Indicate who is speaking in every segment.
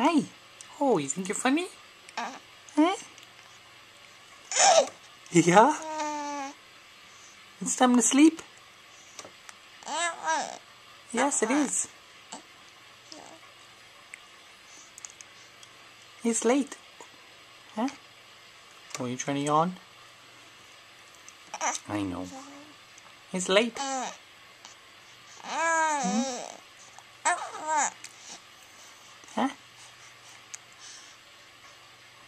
Speaker 1: Hi. Oh, you think you're funny? Huh? Yeah? It's time to sleep. Yes, it is. It's late. Huh? Oh, you trying to yawn? I know. It's late. Hmm? Huh?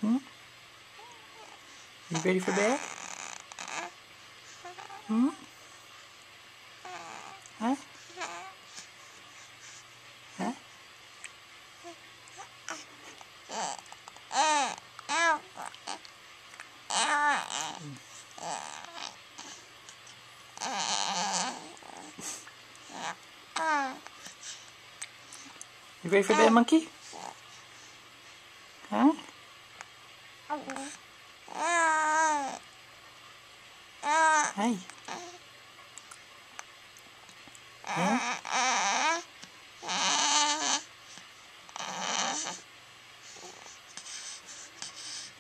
Speaker 1: Hmm? You ready for bed? Hmm? Huh? Huh? You ready for bed, monkey? Huh? Hey. Huh?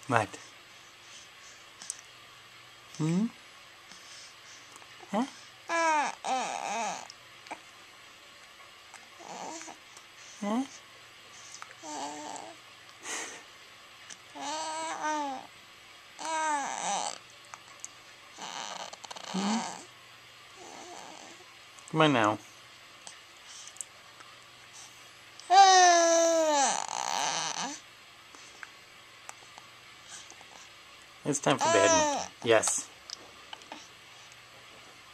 Speaker 1: What? Hmm? Huh? Huh? Come on now. It's time for bed. Yes.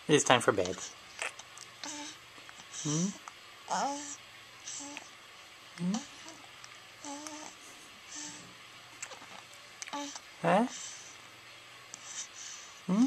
Speaker 1: It is time for bed. Hmm? Hmm? Huh? Hmm?